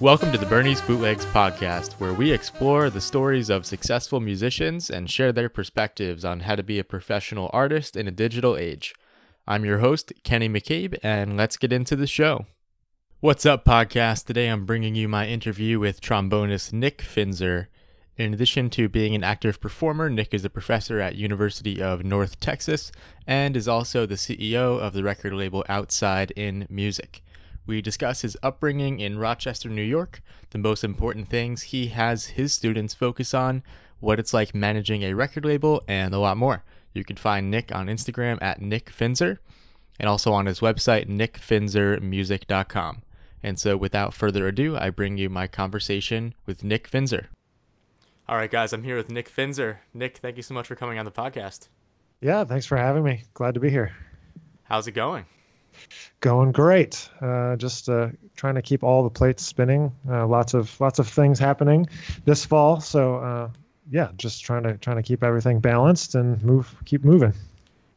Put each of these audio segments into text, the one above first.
Welcome to the Bernie's Bootlegs podcast, where we explore the stories of successful musicians and share their perspectives on how to be a professional artist in a digital age. I'm your host, Kenny McCabe, and let's get into the show. What's up, podcast? Today I'm bringing you my interview with trombonist Nick Finzer. In addition to being an active performer, Nick is a professor at University of North Texas and is also the CEO of the record label Outside in Music. We discuss his upbringing in Rochester, New York, the most important things he has his students focus on, what it's like managing a record label, and a lot more. You can find Nick on Instagram at Nick Finzer and also on his website, nickfinzermusic.com. And so, without further ado, I bring you my conversation with Nick Finzer. All right, guys, I'm here with Nick Finzer. Nick, thank you so much for coming on the podcast. Yeah, thanks for having me. Glad to be here. How's it going? Going great. Uh, just uh, trying to keep all the plates spinning. Uh, lots of lots of things happening this fall. So uh, yeah, just trying to trying to keep everything balanced and move keep moving.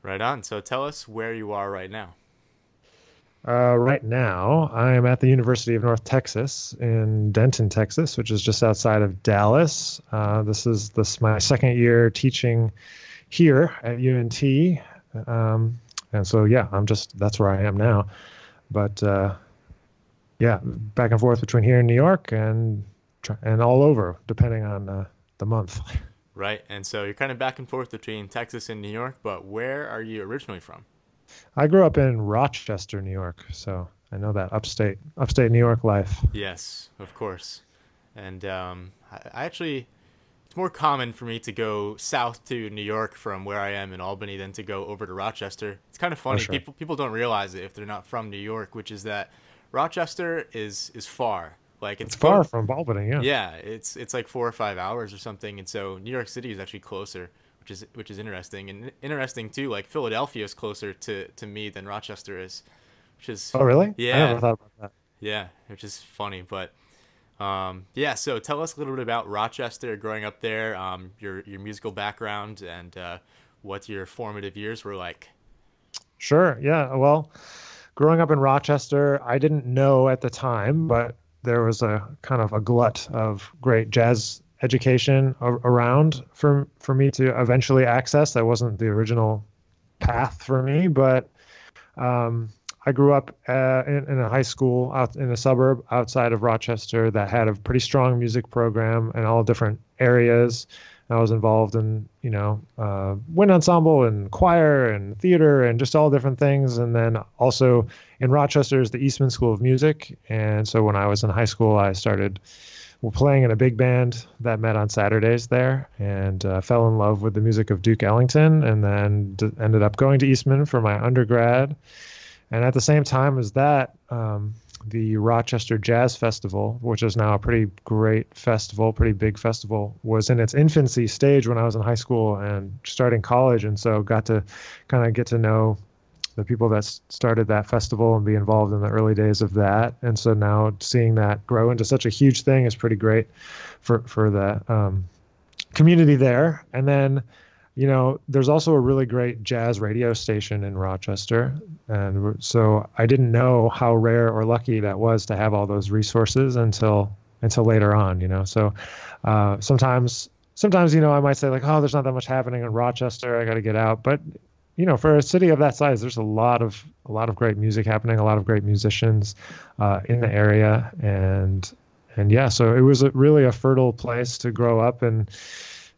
Right on. So tell us where you are right now. Uh, right now, I am at the University of North Texas in Denton, Texas, which is just outside of Dallas. Uh, this is this my second year teaching here at UNT. Um, and so yeah, I'm just that's where I am now. But uh, yeah, back and forth between here and New York and and all over, depending on uh, the month. Right, and so you're kind of back and forth between Texas and New York. But where are you originally from? I grew up in Rochester, New York, so I know that upstate upstate New York life. Yes, of course. And um, I actually more common for me to go south to New York from where I am in Albany than to go over to Rochester. It's kind of funny. Sure. People people don't realize it if they're not from New York, which is that Rochester is is far. Like it's, it's far from Albany, yeah. Yeah, it's it's like four or five hours or something, and so New York City is actually closer, which is which is interesting and interesting too. Like Philadelphia is closer to to me than Rochester is, which is oh really? Yeah, I never thought about that. Yeah, which is funny, but um, yeah, so tell us a little bit about Rochester, growing up there, um, your your musical background, and uh, what your formative years were like. Sure. Yeah. Well, growing up in Rochester, I didn't know at the time, but there was a kind of a glut of great jazz education around for for me to eventually access. That wasn't the original path for me, but um, I grew up uh, in, in, a high school out in a suburb outside of Rochester that had a pretty strong music program in all different areas. I was involved in, you know, uh, wind ensemble and choir and theater and just all different things. And then also in Rochester is the Eastman School of Music. And so when I was in high school, I started playing in a big band that met on Saturdays there and uh, fell in love with the music of Duke Ellington and then d- ended up going to Eastman for my undergrad and at the same time as that, um, the Rochester Jazz Festival, which is now a pretty great festival, pretty big festival, was in its infancy stage when I was in high school and starting college, and so got to kind of get to know the people that started that festival and be involved in the early days of that. And so now seeing that grow into such a huge thing is pretty great for for the um, community there. And then you know, there's also a really great jazz radio station in Rochester. And so I didn't know how rare or lucky that was to have all those resources until until later on, you know. So uh, sometimes sometimes, you know, I might say like, oh, there's not that much happening in Rochester. I got to get out. But you know, for a city of that size, there's a lot of a lot of great music happening, a lot of great musicians uh, in the area, and and yeah, so it was a, really a fertile place to grow up and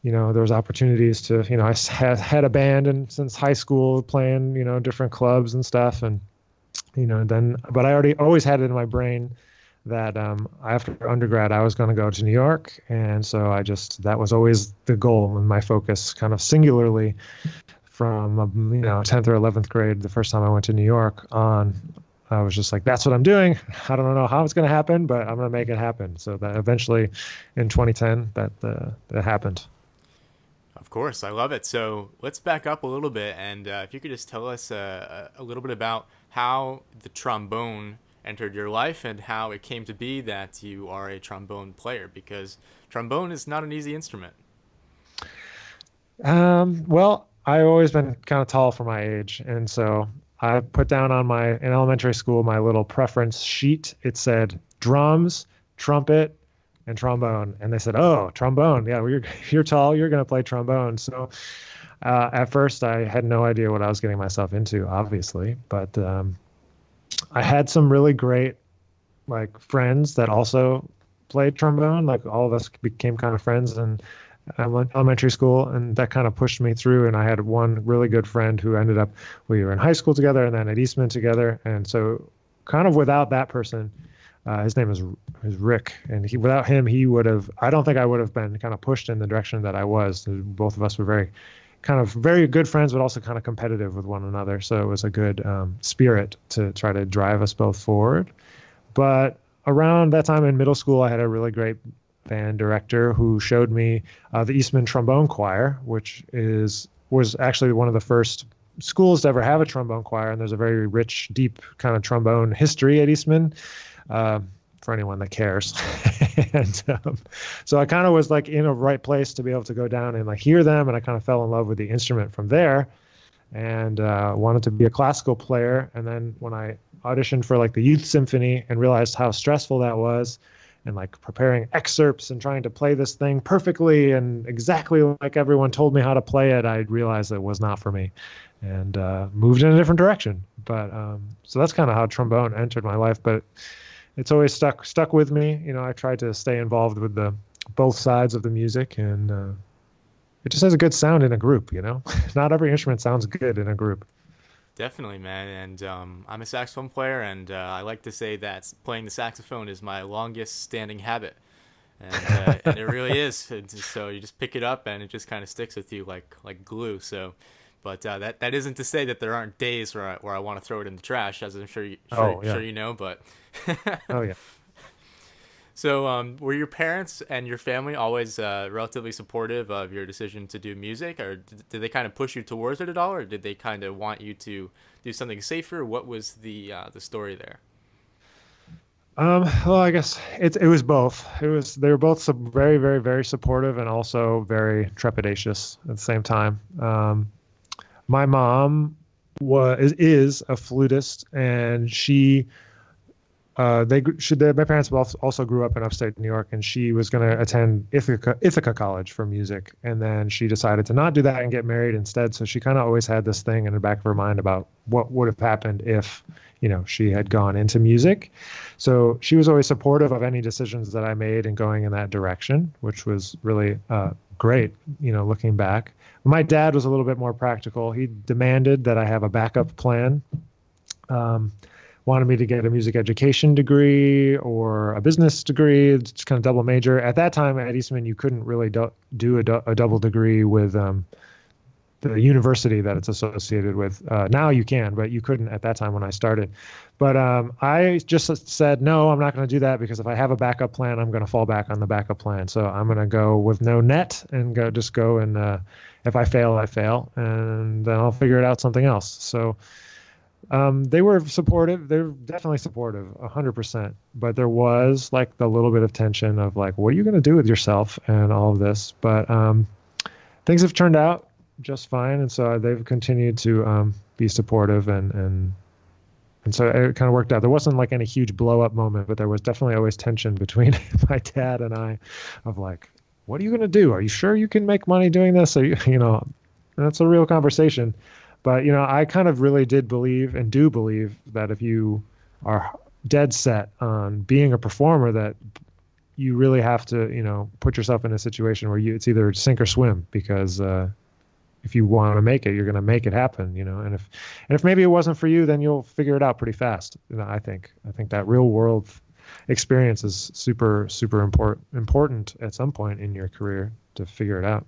you know, there was opportunities to, you know, I had had a band and since high school playing, you know, different clubs and stuff, and you know, then, but I already always had it in my brain that um, after undergrad I was going to go to New York, and so I just that was always the goal and my focus, kind of singularly, from um, you know 10th or 11th grade, the first time I went to New York on. I was just like, that's what I'm doing. I don't know how it's going to happen, but I'm going to make it happen. So that eventually, in 2010, that uh, that happened. Of course, I love it. So let's back up a little bit, and uh, if you could just tell us uh, a little bit about how the trombone entered your life and how it came to be that you are a trombone player, because trombone is not an easy instrument. Um, well, I've always been kind of tall for my age, and so I put down on my in elementary school my little preference sheet. It said drums, trumpet and trombone. And they said, "Oh, trombone. Yeah, well, you're you're tall. You're going to play trombone." So uh, at first, I had no idea what I was getting myself into, obviously, but um, I had some really great like friends that also played trombone. Like all of us became kind of friends in elementary school, and that kind of pushed me through. And I had one really good friend who ended up we were in high school together, and then at Eastman together. And so, kind of without that person, uh, his name is is Rick, and he without him, he would have. I don't think I would have been kind of pushed in the direction that I was. Both of us were very kind of very good friends, but also kind of competitive with one another. So it was a good um, spirit to try to drive us both forward. But around that time in middle school, I had a really great band director who showed me uh, the Eastman Trombone Choir, which is was actually one of the first schools to ever have a trombone choir, and there's a very rich, deep kind of trombone history at Eastman. Uh, for anyone that cares. and um, so I kind of was like in a right place to be able to go down and like hear them, and I kind of fell in love with the instrument from there, and uh, wanted to be a classical player. And then when I auditioned for like the youth symphony and realized how stressful that was, and like preparing excerpts and trying to play this thing perfectly and exactly like everyone told me how to play it, I realized it was not for me, and uh, moved in a different direction. But um, so that's kind of how trombone entered my life, but it's always stuck stuck with me. You know, I try to stay involved with the both sides of the music, and uh, it just has a good sound in a group. You know, not every instrument sounds good in a group. Definitely, man. And um, I'm a saxophone player, and uh, I like to say that playing the saxophone is my longest standing habit. And, uh, and it really is. So you just pick it up, and it just kind of sticks with you like like glue. So but uh, that that isn't to say that there aren't days where I, where I want to throw it in the trash, as I'm sure you sure, oh, yeah. sure you know. But oh yeah. So, um, were your parents and your family always uh, relatively supportive of your decision to do music, or did they kind of push you towards it at all, or did they kind of want you to do something safer? What was the uh, the story there? Um, well, I guess it it was both. It was they were both very, very, very supportive and also very trepidatious at the same time. Um, my mom was is a flutist, and she uh, they should my parents also grew up in upstate New York, and she was going to attend Ithaca Ithaca College for music, and then she decided to not do that and get married instead. So she kind of always had this thing in the back of her mind about what would have happened if you know she had gone into music. So she was always supportive of any decisions that I made and going in that direction, which was really uh, great. You know, looking back. My dad was a little bit more practical. He demanded that I have a backup plan. Um, wanted me to get a music education degree or a business degree, just kind of double major. At that time at Eastman, you couldn't really do, do a, a, double degree with um, the university that it's associated with. Uh, now you can, but you couldn't at that time when I started. But um, I just said, no, I'm not going to do that because if I have a backup plan, I'm going to fall back on the backup plan. So I'm going to go with no net and go just go and uh, if I fail, I fail, and then I'll figure it out something else. So um, they were supportive. They're definitely supportive, hundred percent. But there was like the little bit of tension of like, what are you going to do with yourself and all of this? But um, things have turned out just fine, and so they've continued to um, be supportive and and and so it kind of worked out. There wasn't like any huge blow up moment, but there was definitely always tension between my dad and I, of like, what are you going to do? Are you sure you can make money doing this? You, you know, that's a real conversation. But you know, I kind of really did believe and do believe that if you are dead set on being a performer, that you really have to, you know, put yourself in a situation where you it's either sink or swim because uh, if you want to make it, you're going to make it happen, you know. And if and if maybe it wasn't for you, then you'll figure it out pretty fast. You know, I think I think that real world experience is super super important important at some point in your career to figure it out.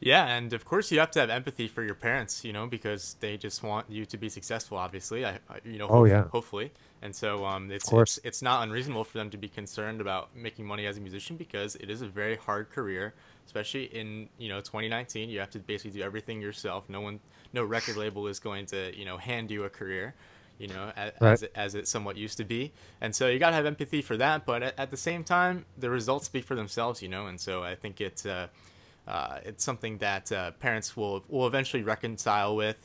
Yeah, and of course you have to have empathy for your parents, you know, because they just want you to be successful. Obviously, I, I you know, oh yeah, hopefully, and so um, it's, it's it's not unreasonable for them to be concerned about making money as a musician because it is a very hard career especially in you know 2019 you have to basically do everything yourself no one no record label is going to you know hand you a career you know as, right. as, it, as it somewhat used to be and so you got to have empathy for that but at, at, the same time the results speak for themselves you know and so i think it's uh, uh, it's something that uh, parents will will eventually reconcile with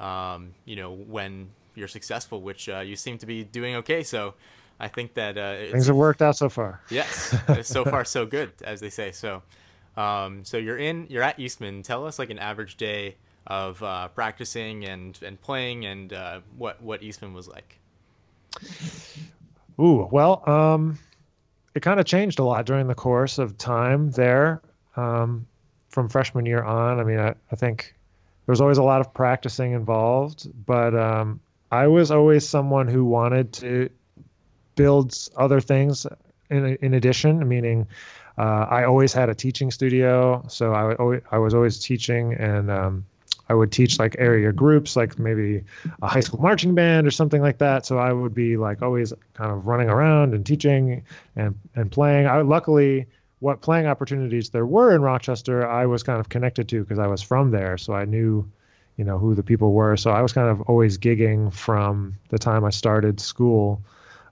um, you know when you're successful which uh, you seem to be doing okay so I think that uh, things have worked out so far. Yes, so far so good, as they say. So, um, so you're in, you're at Eastman. Tell us like an average day of uh, practicing and and playing, and uh, what what Eastman was like. Ooh, well, um, it kind of changed a lot during the course of time there. Um, from freshman year on, I mean, I, I think there was always a lot of practicing involved, but um, I was always someone who wanted to build other things in in addition, meaning uh, I always had a teaching studio, so I, always, I was always teaching and um, I would teach like area groups, like maybe a high school marching band or something like that. So I would be like always kind of running around and teaching and and playing. I luckily what playing opportunities there were in Rochester, I was kind of connected to because I was from there, so I knew, you know, who the people were. So I was kind of always gigging from the time I started school,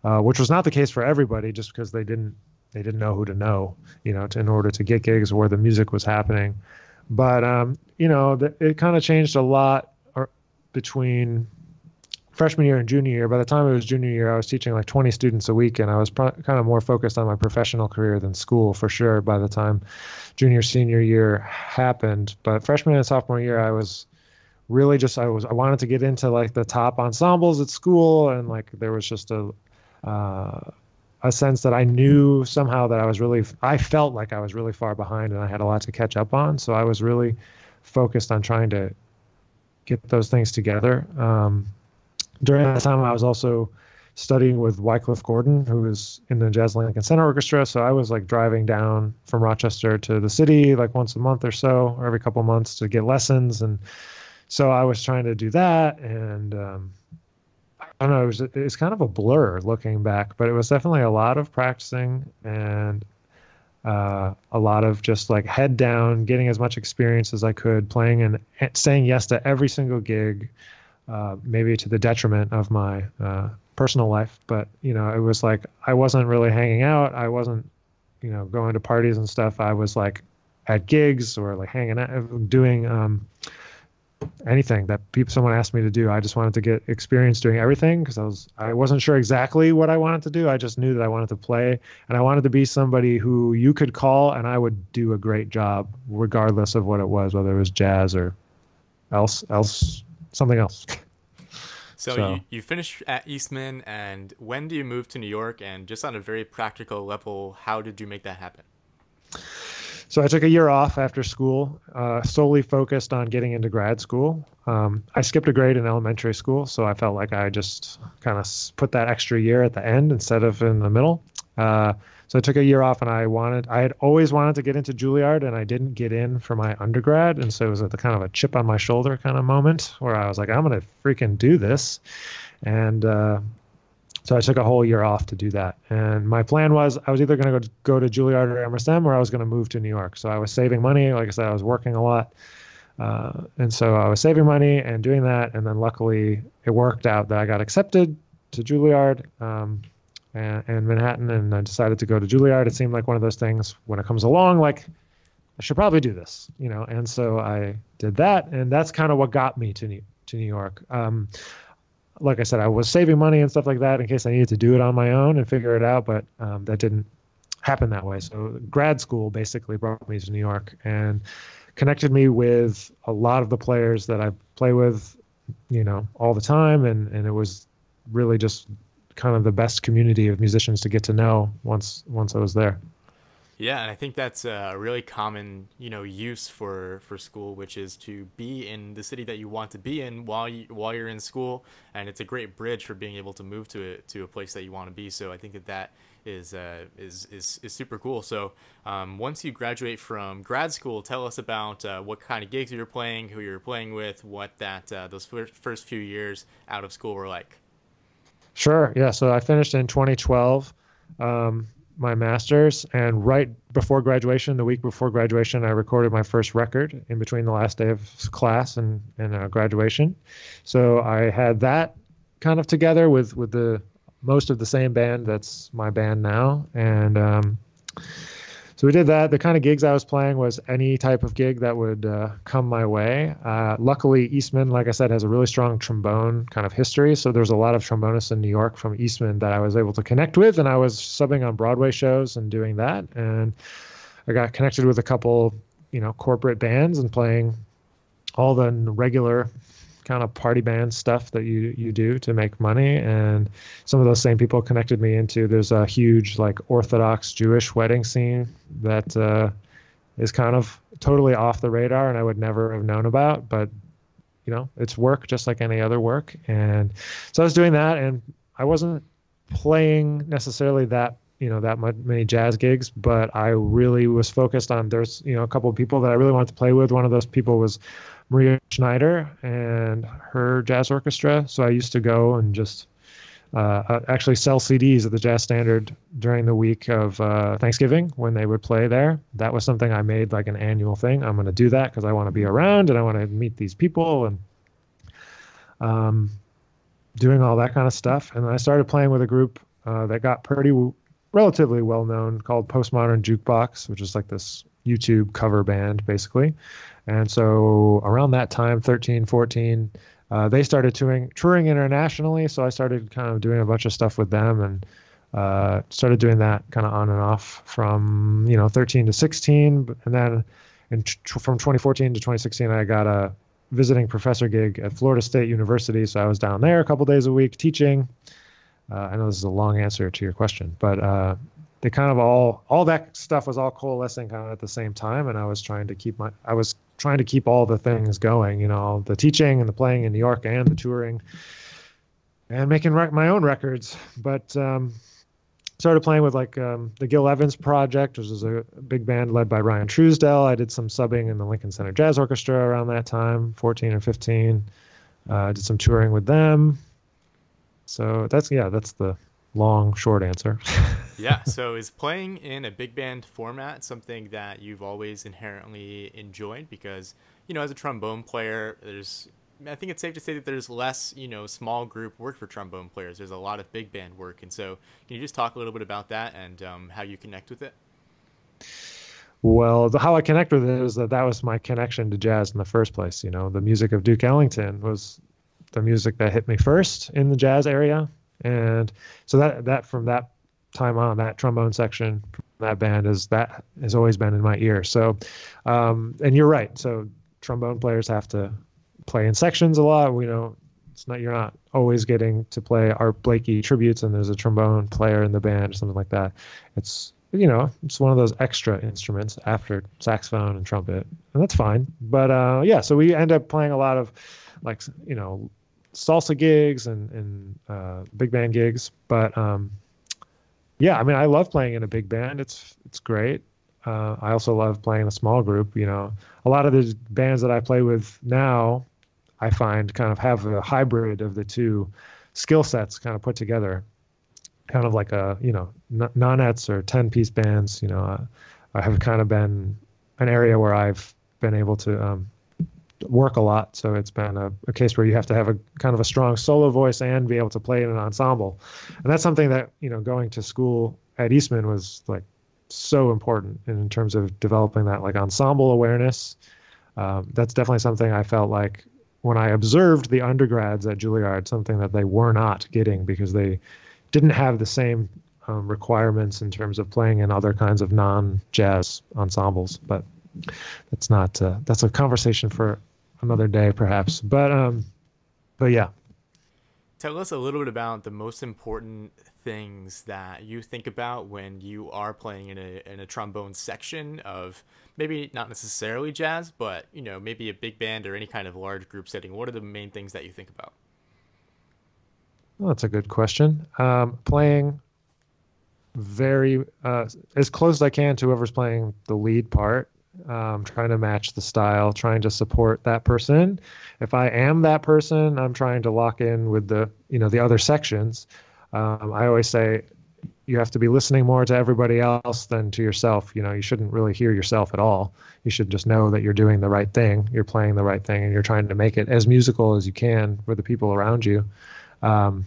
uh, which was not the case for everybody, just because they didn't they didn't know who to know, you know, to, in order to get gigs where the music was happening. But um, you know, the, it kind of changed a lot uh, between freshman year and junior year. By the time it was junior year, I was teaching like 20 students a week, and I was pro- kind of more focused on my professional career than school for sure. By the time junior senior year happened, but freshman and sophomore year, I was really just I was I wanted to get into like the top ensembles at school, and like there was just a uh, a sense that I knew somehow that I was really, I felt like I was really far behind and I had a lot to catch up on. So I was really focused on trying to get those things together. Um, during that time, I was also studying with Wycliffe Gordon, who was in the Jazz Lincoln Center Orchestra. So I was like driving down from Rochester to the city like once a month or so, or every couple months to get lessons. And so I was trying to do that. And, um, I don't know. It was it's kind of a blur looking back, but it was definitely a lot of practicing and uh, a lot of just like head down, getting as much experience as I could, playing and saying yes to every single gig, uh, maybe to the detriment of my uh, personal life. But you know, it was like I wasn't really hanging out. I wasn't, you know, going to parties and stuff. I was like at gigs or like hanging out, doing. Um, anything that people someone asked me to do. I just wanted to get experience doing everything because I was I wasn't sure exactly what I wanted to do. I just knew that I wanted to play and I wanted to be somebody who you could call and I would do a great job regardless of what it was, whether it was jazz or else else something else. So, so. You, you finished at Eastman and when do you move to New York and just on a very practical level, how did you make that happen? So I took a year off after school, uh, solely focused on getting into grad school. Um, I skipped a grade in elementary school, so I felt like I just kind of put that extra year at the end instead of in the middle. Uh, so I took a year off, and I wanted, I had always wanted to get into Juilliard, and I didn't get in for my undergrad, and so it was a, kind of a chip on my shoulder kind of moment where I was like, I'm gonna freaking do this, and uh, so I took a whole year off to do that. And my plan was I was either going to go to Juilliard or MSM or I was going to move to New York. So I was saving money. Like I said, I was working a lot. Uh, and so I was saving money and doing that. And then luckily it worked out that I got accepted to Juilliard um, and, and Manhattan. And I decided to go to Juilliard. It seemed like one of those things when it comes along, like I should probably do this, you know. And so I did that. And that's kind of what got me to New, to New York. Um, like I said, I was saving money and stuff like that in case I needed to do it on my own and figure it out, but um, that didn't happen that way. So grad school basically brought me to New York and connected me with a lot of the players that I play with, you know, all the time, and and it was really just kind of the best community of musicians to get to know once once I was there. Yeah, and I think that's a really common, you know, use for for school, which is to be in the city that you want to be in while you while you're in school, and it's a great bridge for being able to move to it to a place that you want to be. So I think that that is uh, is, is is super cool. So um, once you graduate from grad school, tell us about uh, what kind of gigs you're playing, who you're playing with, what that uh, those first few years out of school were like. Sure. Yeah. So I finished in 2012. Um, my master's and right before graduation the week before graduation i recorded my first record in between the last day of class and, and uh, graduation. So i had that kind of together with with the most of the same band that's my band now. And um, so we did that. The kind of gigs I was playing was any type of gig that would uh, come my way. Uh, luckily, Eastman, like I said, has a really strong trombone kind of history. So there's a lot of trombonists in New York from Eastman that I was able to connect with, and I was subbing on Broadway shows and doing that. And I got connected with a couple, you know, corporate bands and playing all the regular kind of party band stuff that you you do to make money. And some of those same people connected me into there's a huge like orthodox jewish wedding scene that uh, is kind of totally off the radar and i would never have known about but you know it's work just like any other work. And so i was doing that and i wasn't playing necessarily that you know that much, many jazz gigs but i really was focused on there's you know a couple of people that i really wanted to play with. One of those people was Maria Schneider and her jazz orchestra. So I used to go and just uh, uh, actually sell CDs at the Jazz Standard during the week of uh, Thanksgiving when they would play there. That was something I made like an annual thing. I'm going to do that because I want to be around and I want to meet these people and um, doing all that kind of stuff. And I started playing with a group uh, that got pretty w- relatively well known called Postmodern Jukebox, which is like this YouTube cover band basically. And so around that time, 13, 14, uh, they started touring, touring internationally. So I started kind of doing a bunch of stuff with them and uh, started doing that kind of on and off from, you know, 13 to 16. And then in, from 2014 to 2016, I got a visiting professor gig at Florida State University. So I was down there a couple days a week teaching. Uh, I know this is a long answer to your question, but uh, they kind of all all that stuff was all coalescing kind of at the same time and i was trying to keep my i was trying to keep all the things going you know the teaching and the playing in new york and the touring and making rec- my own records. But um, started playing with like um, the gil evans project which is a big band led by ryan truesdell. I did some subbing in the lincoln center jazz orchestra around that time 14 or 15 uh, did some touring with them. So that's yeah that's the long, short answer. yeah. So, is playing in a big band format something that you've always inherently enjoyed? Because, you know, as a trombone player, there's, I think it's safe to say that there's less, you know, small group work for trombone players. There's a lot of big band work. And so, can you just talk a little bit about that and um, how you connect with it? Well, the, how I connect with it is that that was my connection to jazz in the first place. You know, the music of Duke Ellington was the music that hit me first in the jazz area and so that that from that time on, that trombone section from that band is that has always been in my ear. So, um, and you're right. So trombone players have to play in sections a lot. We know it's not you're not always getting to play Art Blakey tributes, and there's a trombone player in the band or something like that. It's you know it's one of those extra instruments after saxophone and trumpet, and that's fine. But uh, yeah, so we end up playing a lot of like you know salsa gigs and and uh, big band gigs. But um, yeah, I mean, I love playing in a big band. It's it's great. Uh, I also love playing in a small group. You know, a lot of the bands that I play with now, I find kind of have a hybrid of the two skill sets kind of put together, kind of like a you know nonettes or ten piece bands. You know, uh, I have kind of been an area where I've been able to um, work a lot. So it's been a, a, case where you have to have a kind of a strong solo voice and be able to play in an ensemble. And that's something that, you know, going to school at Eastman was like so important in terms of developing that like ensemble awareness. Um, that's definitely something I felt like when I observed the undergrads at Juilliard, something that they were not getting because they didn't have the same um, requirements in terms of playing in other kinds of non-jazz ensembles. But that's not uh, that's a conversation for another day, perhaps. But um, but yeah. Tell us a little bit about the most important things that you think about when you are playing in a in a trombone section of maybe not necessarily jazz, but you know maybe a big band or any kind of large group setting. What are the main things that you think about? Well, that's a good question. Um, playing very uh, as close as I can to whoever's playing the lead part um, trying to match the style, trying to support that person. If I am that person, I'm trying to lock in with the you know the other sections. Um, I always say you have to be listening more to everybody else than to yourself. You know, you shouldn't really hear yourself at all. You should just know that you're doing the right thing, you're playing the right thing, and you're trying to make it as musical as you can for the people around you. Um,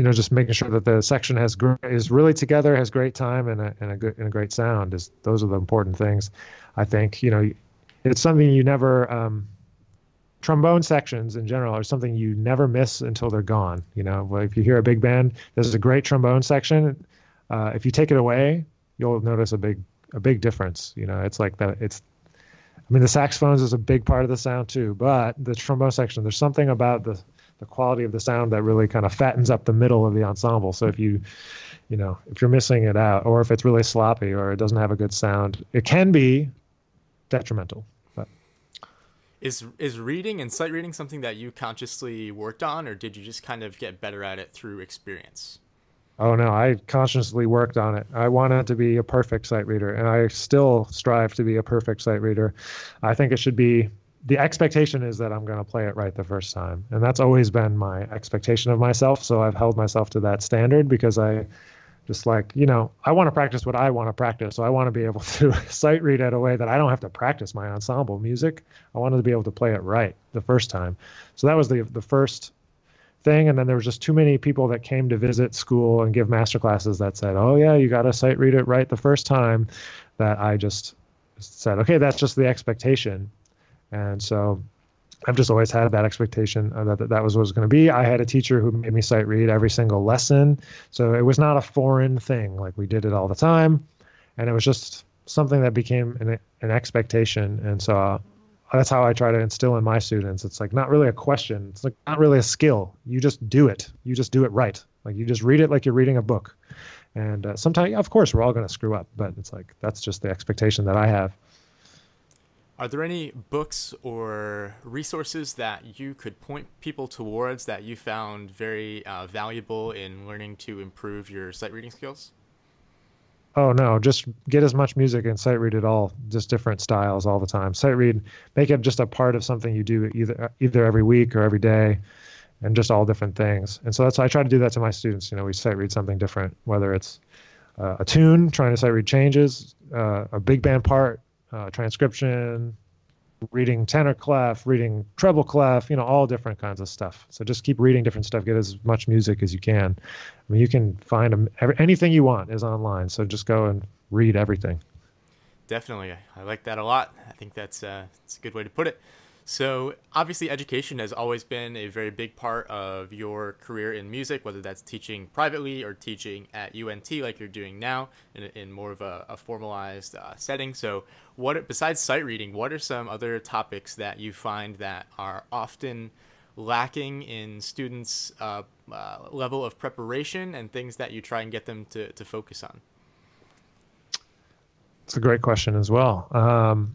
you know, just making sure that the section has gr- is really together, has great time and a, and a good and a great sound. Is those are the important things. I think you know, it's something you never. Um, trombone sections in general are something you never miss until they're gone. You know, if you hear a big band, there's a great trombone section. Uh, if you take it away, you'll notice a big a big difference. You know, it's like that. It's I mean, the saxophones is a big part of the sound too, but the trombone section, there's something about the the quality of the sound that really kind of fattens up the middle of the ensemble. So if you, you know, if you're missing it out, or if it's really sloppy, or it doesn't have a good sound, it can be detrimental. But is is reading and sight reading something that you consciously worked on, or did you just kind of get better at it through experience? Oh no, I consciously worked on it. I wanted to be a perfect sight reader, and I still strive to be a perfect sight reader. I think it should be the expectation is that I'm going to play it right the first time, and that's always been my expectation of myself. So I've held myself to that standard because I just like you know I want to practice what I want to practice. So I want to be able to sight read it a way that I don't have to practice my ensemble music. I wanted to be able to play it right the first time. So that was the the first thing and then there was just too many people that came to visit school and give master classes that said oh yeah you got to sight read it right the first time that i just said okay that's just the expectation and so i've just always had that expectation that that, that was what it was going to be i had a teacher who made me sight read every single lesson so it was not a foreign thing like we did it all the time and it was just something that became an, an expectation and so that's how I try to instill in my students. It's like not really a question. It's like not really a skill. You just do it. You just do it right. Like you just read it like you're reading a book. And uh, sometimes, of course, we're all going to screw up, but it's like that's just the expectation that I have. Are there any books or resources that you could point people towards that you found very uh, valuable in learning to improve your sight reading skills? Oh no, just get as much music and sight read it all, just different styles all the time. Sight read, make it just a part of something you do either either every week or every day, and just all different things. And so that's I try to do that to my students. You know, we sight read something different, whether it's uh, a tune, trying to sight read changes, uh, a big band part, uh, transcription, reading tenor clef, reading treble clef, you know, all different kinds of stuff. So just keep reading different stuff. Get as much music as you can. I mean, you can find them, anything you want is online. So just go and read everything. Definitely, I like that a lot. I think that's uh, that's a good way to put it. So, obviously, education has always been a very big part of your career in music, whether that's teaching privately or teaching at UNT, like you're doing now, in, in more of a, a formalized uh, setting. So, what besides sight reading, what are some other topics that you find that are often lacking in students' uh, uh, level of preparation and things that you try and get them to, to focus on? It's a great question as well. Um,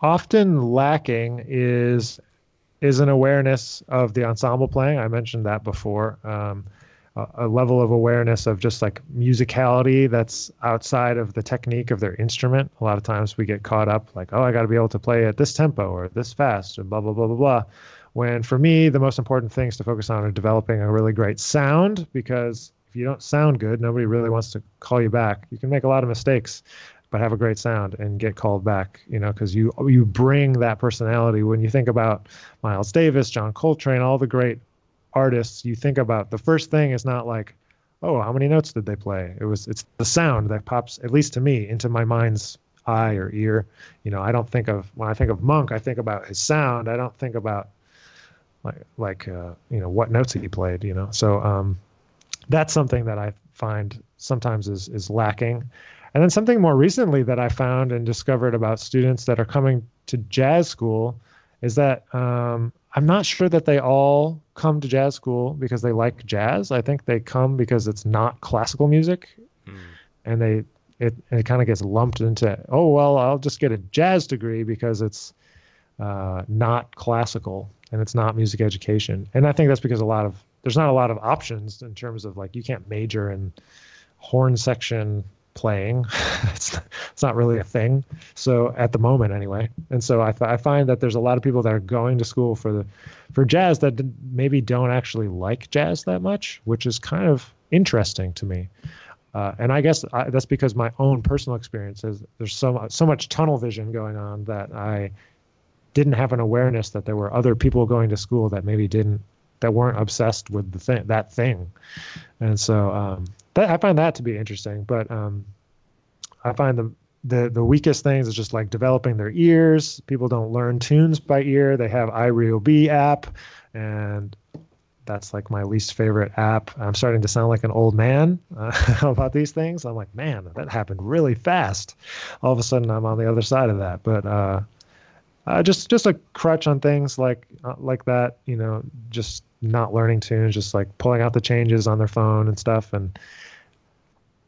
often lacking is is an awareness of the ensemble playing. I mentioned that before. Um, a, a, level of awareness of just like musicality that's outside of the technique of their instrument. A lot of times we get caught up like, oh, I got to be able to play at this tempo or this fast or blah blah blah blah blah. When for me, the most important things to focus on are developing a really great sound because if you don't sound good, nobody really wants to call you back. You can make a lot of mistakes but have a great sound and get called back you know because you you bring that personality. When you think about miles davis john coltrane all the great artists you think about the first thing is not like oh how many notes did they play? It was it's the sound that pops at least to me into my mind's eye or ear. You know i don't think of when i think of monk i think about his sound. I don't think about like like uh, you know what notes he played you know? So um that's something that i find sometimes is is lacking and then something more recently that I found and discovered about students that are coming to jazz school is that um, I'm not sure that they all come to jazz school because they like jazz. I think they come because it's not classical music, mm. and they it it kind of gets lumped into oh well I'll just get a jazz degree because it's uh, not classical and it's not music education. And I think that's because a lot of there's not a lot of options in terms of like you can't major in horn section playing. it's, it's not really a thing. So at the moment, anyway. And so I, I find that there's a lot of people that are going to school for the for jazz that maybe don't actually like jazz that much, which is kind of interesting to me. Uh, and I guess I, that's because my own personal experience is there's so so much tunnel vision going on that I didn't have an awareness that there were other people going to school that maybe didn't that weren't obsessed with the thing that thing, and so um, that I find that to be interesting. But um, I find the the the weakest things is just like developing their ears. People don't learn tunes by ear. They have iRealB app, and that's like my least favorite app. I'm starting to sound like an old man uh, about these things. I'm like, man, that happened really fast. All of a sudden, I'm on the other side of that. But uh, uh, just just a crutch on things like uh, like that. You know, just not learning tunes, just like pulling out the changes on their phone and stuff. And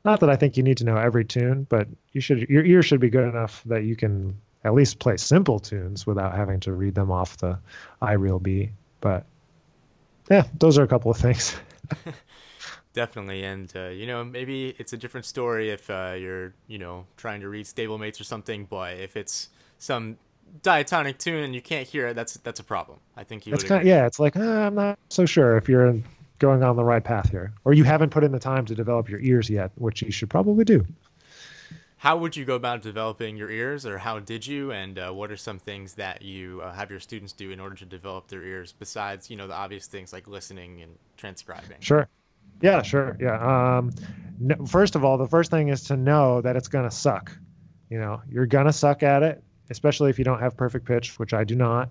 not that I think you need to know every tune, but you should your ear should be good enough that you can at least play simple tunes without having to read them off the iRealB. But yeah, those are a couple of things. Definitely, and uh, you know maybe it's a different story if uh, you're you know trying to read stablemates or something, but if it's some diatonic tune and you can't hear it, that's that's a problem. I think you. It's kind of, yeah, it's like uh, I'm not so sure if you're going on the right path here, or you haven't put in the time to develop your ears yet, which you should probably do. How would you go about developing your ears, or how did you? And uh, what are some things that you uh, have your students do in order to develop their ears, besides you know the obvious things like listening and transcribing? Sure. Yeah, sure. Yeah. Um, no, first of all, the first thing is to know that it's gonna suck. You know, you're gonna suck at it, especially if you don't have perfect pitch, which I do not,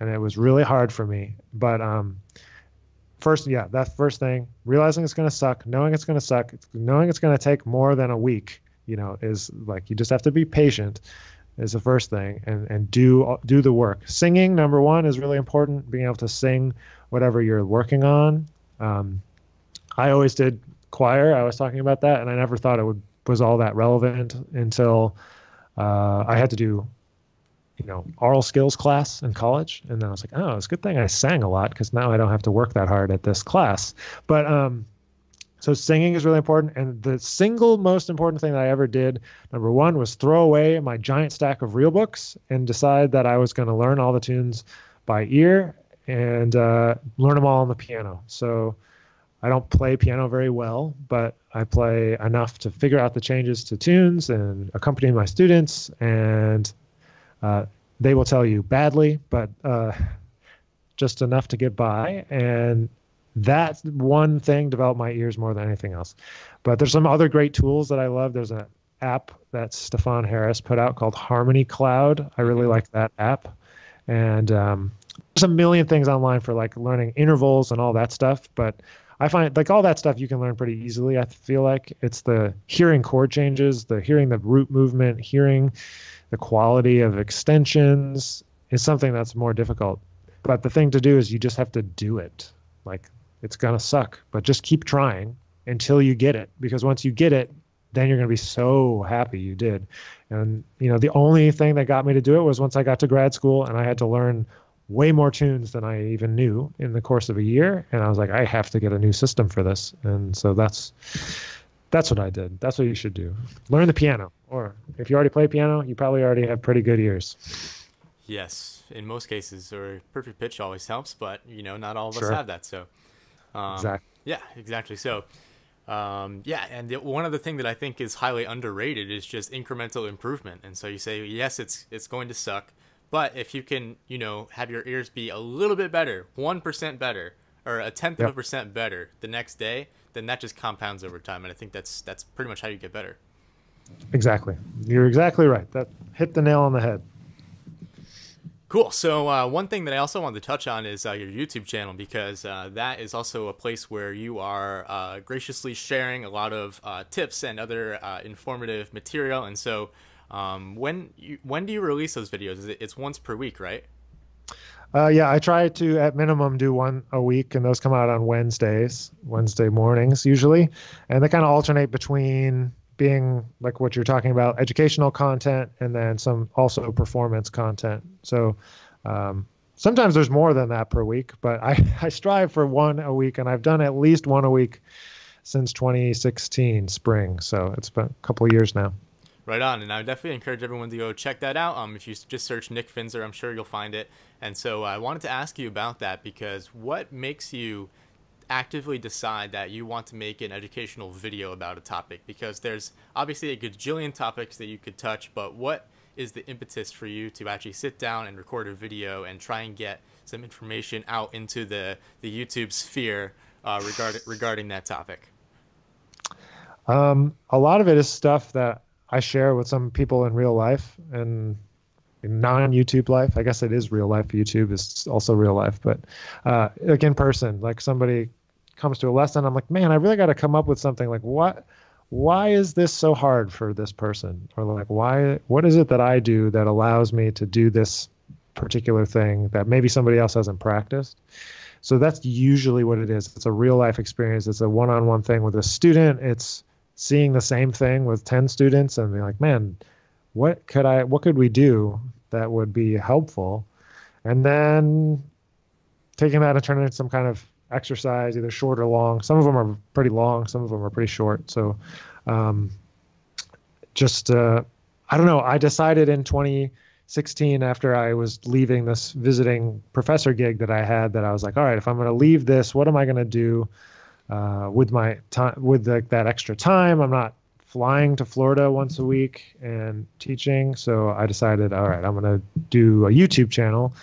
and it was really hard for me. But um, first, yeah, that first thing, realizing it's gonna suck, knowing it's gonna suck, knowing it's gonna take more than a week you know is like you just have to be patient is the first thing and and do do the work. Singing number one is really important being able to sing whatever you're working on. Um, i always did choir i was talking about that and i never thought it would was all that relevant until uh, i had to do you know oral skills class in college and then i was like oh it's a good thing i sang a lot because now i don't have to work that hard at this class but um, so singing is really important. And the single most important thing that I ever did, number one, was throw away my giant stack of real books and decide that I was going to learn all the tunes by ear and uh, learn them all on the piano. So I don't play piano very well, but I play enough to figure out the changes to tunes and accompany my students. And uh, they will tell you badly, but uh, just enough to get by. And that one thing developed my ears more than anything else. But there's some other great tools that I love. There's an app that Stefon Harris put out called Harmony Cloud. I really like that app. And um, there's a million things online for like learning intervals and all that stuff. But I find like all that stuff you can learn pretty easily. I feel like it's the hearing chord changes, the hearing the root movement, hearing the quality of extensions is something that's more difficult. But the thing to do is you just have to do it. Like it's going to suck, but just keep trying until you get it. Because once you get it, then you're going to be so happy you did. And, you know, the only thing that got me to do it was once I got to grad school and I had to learn way more tunes than I even knew in the course of a year. And I was like, I have to get a new system for this. And so that's, that's what I did. That's what you should do. Learn the piano. Or if you already play piano, you probably already have pretty good ears. Yes, in most cases, or perfect pitch always helps, but you know, not all of sure. us have that. So, um, exactly. Yeah, exactly. So, um, yeah, and one other thing that I think is highly underrated is just incremental improvement. And so you say, yes, it's it's going to suck, but if you can, you know, have your ears be a little bit better, one percent better, or a tenth yep. of a percent better the next day, then that just compounds over time. And I think that's that's pretty much how you get better. Exactly. You're exactly right. That hit the nail on the head. Cool. So uh, one thing that I also wanted to touch on is uh, your YouTube channel because uh, that is also a place where you are uh, graciously sharing a lot of uh, tips and other uh, informative material. And so, um, when you, when do you release those videos? Is it, it's once per week, right? Uh, yeah, I try to at minimum do one a week, and those come out on Wednesdays, Wednesday mornings usually, and they kind of alternate between being like what you're talking about educational content and then some also performance content so um, sometimes there's more than that per week but I, I strive for one a week and i've done at least one a week since 2016 spring so it's been a couple years now right on and i would definitely encourage everyone to go check that out. Um, if you just search nick finzer i'm sure you'll find it. And so i wanted to ask you about that because what makes you actively decide that you want to make an educational video about a topic? Because there's obviously a gajillion topics that you could touch, but what is the impetus for you to actually sit down and record a video and try and get some information out into the the YouTube sphere uh, regarding regarding that topic? Um, a lot of it is stuff that I share with some people in real life and non YouTube life. I guess it is real life. YouTube is also real life, but uh, like in person, like somebody comes to a lesson, I'm like, man, I really got to come up with something. Like what why is this so hard for this person? Or like why what is it that i do that allows me to do this particular thing that maybe somebody else hasn't practiced? So that's usually what it is. It's a real life experience. It's a one-on-one thing with a student. It's seeing the same thing with 10 students and being like man what could i what could we do that would be helpful and then taking that and turning it into some kind of exercise, either short or long. Some of them are pretty long, some of them are pretty short. So, um, just uh, I don't know. I decided in 2016 after I was leaving this visiting professor gig that I had that I was like, all right, if I'm going to leave this, what am I going to do uh, with my time with the, that extra time? I'm not flying to Florida once a week and teaching, so I decided, all right, I'm going to do a YouTube channel.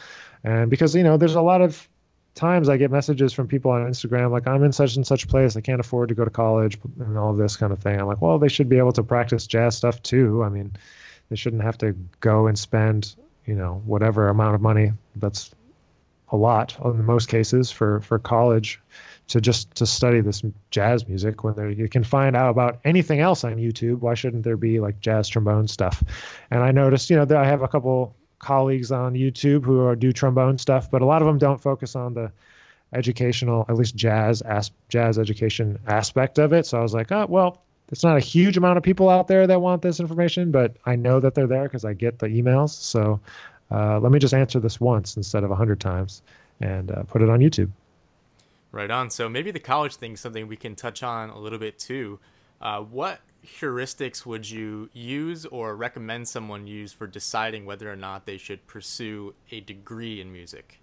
And because you know, there's a lot of times I get messages from people on Instagram like I'm in such and such place, I can't afford to go to college and all this kind of thing. I'm like, well, they should be able to practice jazz stuff too. I mean, they shouldn't have to go and spend, you know, whatever amount of money that's a lot in most cases for for college to just to study this jazz music when you can find out about anything else on YouTube. Why shouldn't there be like jazz trombone stuff? And I noticed, you know, that I have a couple colleagues on YouTube who are, do trombone stuff, but a lot of them don't focus on the educational, at least jazz as, jazz education aspect of it. So I was like, oh well, it's not a huge amount of people out there that want this information, but I know that they're there because I get the emails. So uh, let me just answer this once instead of a hundred times and uh, put it on YouTube. Right on. So maybe the college thing is something we can touch on a little bit too. Uh, what heuristics would you use or recommend someone use for deciding whether or not they should pursue a degree in music?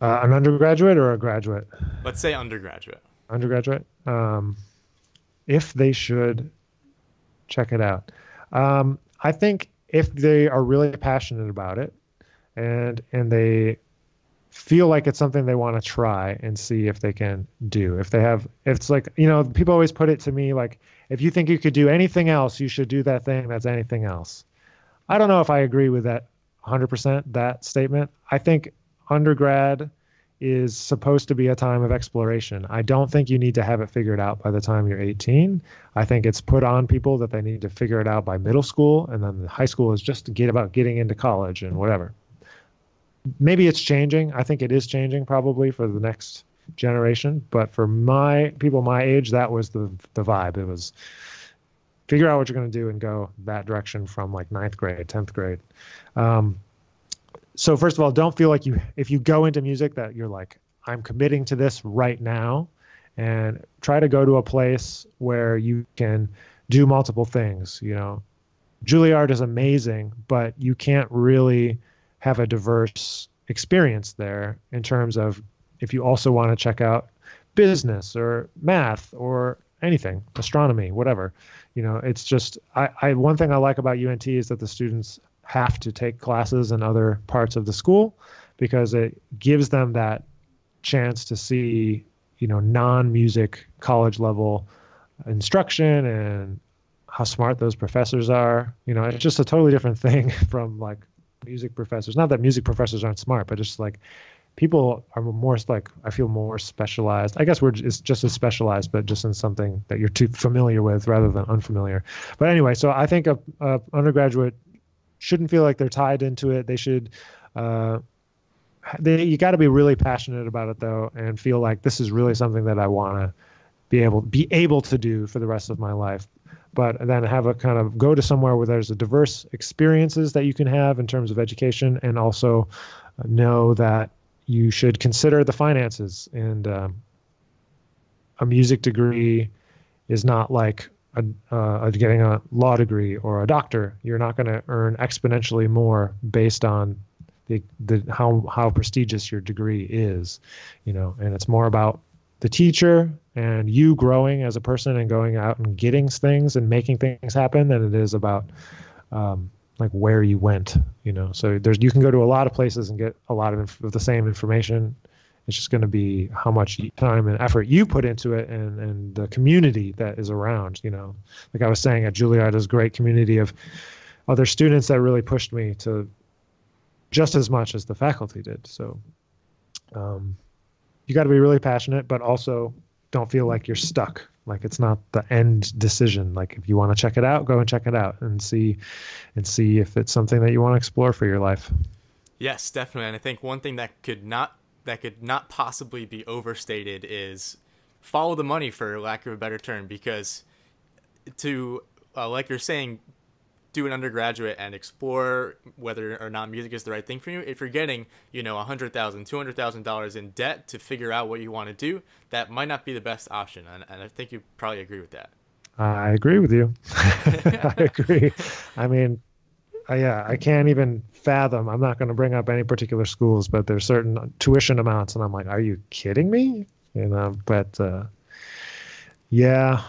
Uh, an undergraduate or a graduate? Let's say undergraduate. Undergraduate. Um, if they should check it out, um, I think if they are really passionate about it, and and they feel like it's something they want to try and see if they can do. If they have, it's like, you know, people always put it to me like, if you think you could do anything else, you should do that thing that's anything else. I don't know if I agree with that 100%, that statement. I think undergrad is supposed to be a time of exploration. I don't think you need to have it figured out by the time you're 18. I think it's put on people that they need to figure it out by middle school, and then the high school is just to get about getting into college and whatever maybe it's changing. I think it is changing probably for the next generation. But for my people my age, that was the the vibe. It was figure out what you're going to do and go that direction from like ninth grade, tenth grade. Um, so first of all, don't feel like you if you go into music that you're like I'm committing to this right now, and try to go to a place where you can do multiple things. You know, Juilliard is amazing, but you can't really have a diverse experience there in terms of if you also want to check out business or math or anything, astronomy, whatever. You know, it's just I, I one thing I like about UNT is that the students have to take classes in other parts of the school because it gives them that chance to see, you know, non-music college level instruction and how smart those professors are. You know, it's just a totally different thing from like music professors. Not that music professors aren't smart, but just like people are more like I feel more specialized. I guess we're it's just as specialized, but just in something that you're too familiar with rather than unfamiliar. But anyway, so I think a, a undergraduate shouldn't feel like they're tied into it. They should. Uh, they, you got to be really passionate about it though, and feel like this is really something that I want to be able be able to do for the rest of my life. But then have a kind of go to somewhere where there's a diverse experiences that you can have in terms of education and also know that you should consider the finances. And um, a music degree is not like a, uh, getting a law degree or a doctor. You're not going to earn exponentially more based on the, the how how prestigious your degree is you know? And it's more about the teacher and you growing as a person and going out and getting things and making things happen than it is about um, like where you went. You know, so there's you can go to a lot of places and get a lot of, inf- of the same information. It's just going to be how much time and effort you put into it, and and the community that is around. You know, like I was saying at Juilliard, is great community of other students that really pushed me to just as much as the faculty did. So. Um, you got to be really passionate, but also don't feel like you're stuck. Like it's not the end decision. Like if you want to check it out, go and check it out and see, and see if it's something that you want to explore for your life. Yes, definitely. And I think one thing that could not that could not possibly be overstated is follow the money for lack of a better term because to uh, like you're saying do an undergraduate and explore whether or not music is the right thing for you. If you're getting, you know, a hundred thousand, two hundred thousand dollars in debt to figure out what you want to do, that might not be the best option. And, and I think you probably agree with that. I agree with you. I agree. I mean, uh, yeah, I can't even fathom. I'm not going to bring up any particular schools, but there's certain tuition amounts, and I'm like, are you kidding me? You know, but uh, yeah,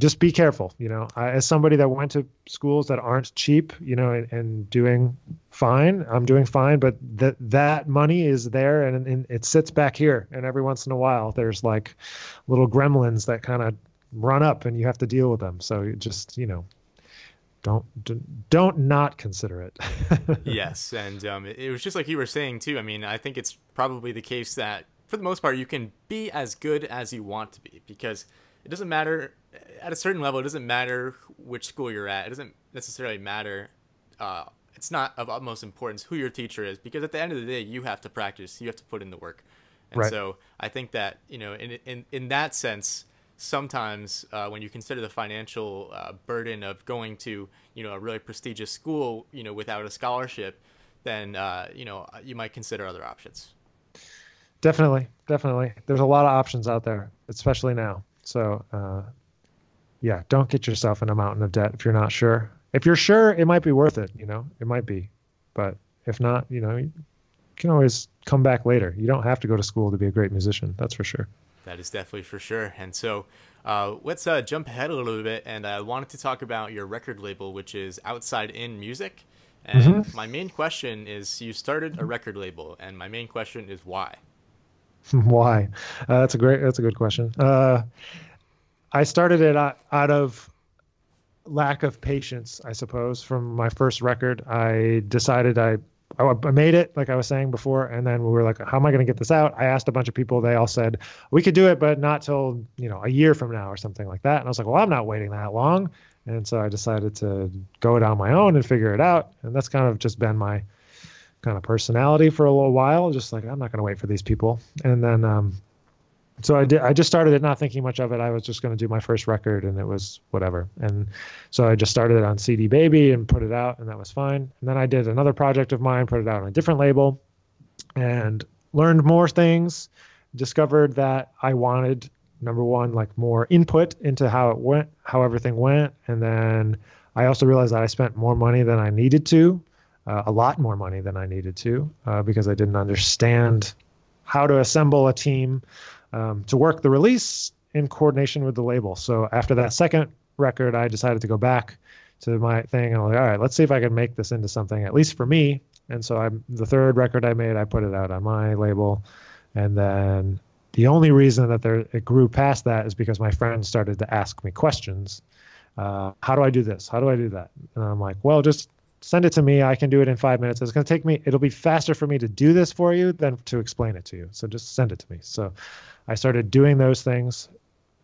just be careful. You know, I, as somebody that went to schools that aren't cheap, you know, and, and doing fine, I'm doing fine, but that that money is there and, and it sits back here. And every once in a while, there's like little gremlins that kind of run up, and you have to deal with them. So just you know, don't don't not consider it. yes, and um, it was just like you were saying too. I mean, I think it's probably the case that for the most part, you can be as good as you want to be because it doesn't matter at a certain level, it doesn't matter which school you're at. It doesn't necessarily matter. Uh, it's not of utmost importance who your teacher is because at the end of the day, you have to practice. You have to put in the work. And right. so I think that you know, in in in that sense, sometimes uh, when you consider the financial uh, burden of going to you know a really prestigious school, you know, without a scholarship, then uh, you know you might consider other options. Definitely, definitely. There's a lot of options out there, especially now. So uh, yeah, don't get yourself in a mountain of debt if you're not sure. If you're sure, it might be worth it. You know, it might be, but if not, you know, you can always come back later. You don't have to go to school to be a great musician. That's for sure. That is definitely for sure. And so, uh, let's uh, jump ahead a little bit. And I wanted to talk about your record label, which is Outside In Music. And mm-hmm. my main question is you started a record label, and my main question is why? why? Uh, that's a great, that's a good question. I started it out, out of lack of patience, I suppose. From my first record, I decided I I made it, like I was saying before, and then we were like, "How am I going to get this out?" I asked a bunch of people. They all said we could do it, but not till you know a year from now or something like that. And I was like, "Well, I'm not waiting that long," and so I decided to go it on my own and figure it out. And that's kind of just been my kind of personality for a little while. Just like I'm not going to wait for these people. And then um, so I did. I just started it not thinking much of it. I was just going to do my first record, and it was whatever. And so I just started it on CD Baby and put it out, and that was fine. And then I did another project of mine, put it out on a different label, and learned more things. Discovered that I wanted number one, like more input into how it went, how everything went, and then I also realized that I spent more money than I needed to, uh, a lot more money than I needed to, uh, because I didn't understand how to assemble a team um, to work the release in coordination with the label. So after that second record, I decided to go back to my thing and I'm like, all right, let's see if I can make this into something at least for me. And so I, the third record I made, I put it out on my label, and then the only reason that there it grew past that is because my friends started to ask me questions. Uh, how do I do this? How do I do that? And I'm like, well, just send it to me. I can do it in five minutes. It's going to take me. It'll be faster for me to do this for you than to explain it to you. So just send it to me. So I started doing those things,